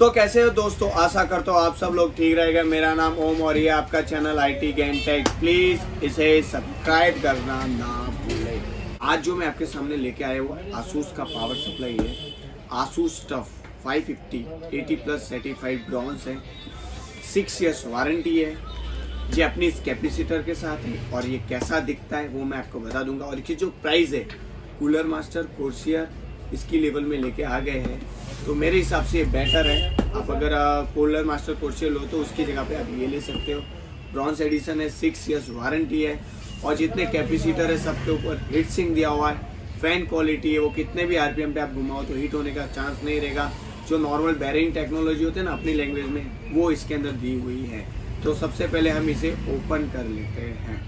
तो कैसे हो दोस्तों? आशा करता हूँ आप सब लोग ठीक रहेगा। मेरा नाम ओम और ये आपका channel I T game tech please इसे सब्सक्राइब करना ना भूले। आज जो मैं आपके सामने लेके आया वो आसूस का पावर सप्लाई है। Asus TUF 550 80 plus certified bronze है। सिक्स ईयर्स वारंटी है। ये अपनी इस कैपेसिटर के साथ है और ये कैसा दिखता है वो मैं आपको बता दूँगा। और इसकी जो प्राइस है कूलर मास्टर कोर्सियर इसकी लेवल में लेके आ गए हैं। तो मेरे हिसाब से ये बेटर है। आप अगर कूलर मास्टर कोर्सियर लो तो उसकी जगह पे आप ये ले सकते हो। ब्रॉन्स एडिशन है सिक्स ईयर्स वारंटी है। और जितने कैपेसिटर है सबके ऊपर हीट सिंग दिया हुआ है। फ़ैन क्वालिटी है, वो कितने भी आरपीएम पे आप घुमाओ तो हीट होने का चांस नहीं रहेगा। जो नॉर्मल बैरिंग टेक्नोलॉजी होते हैं ना अपनी लैंग्वेज में, वो इसके अंदर दी हुई है। तो सबसे पहले हम इसे ओपन कर लेते हैं।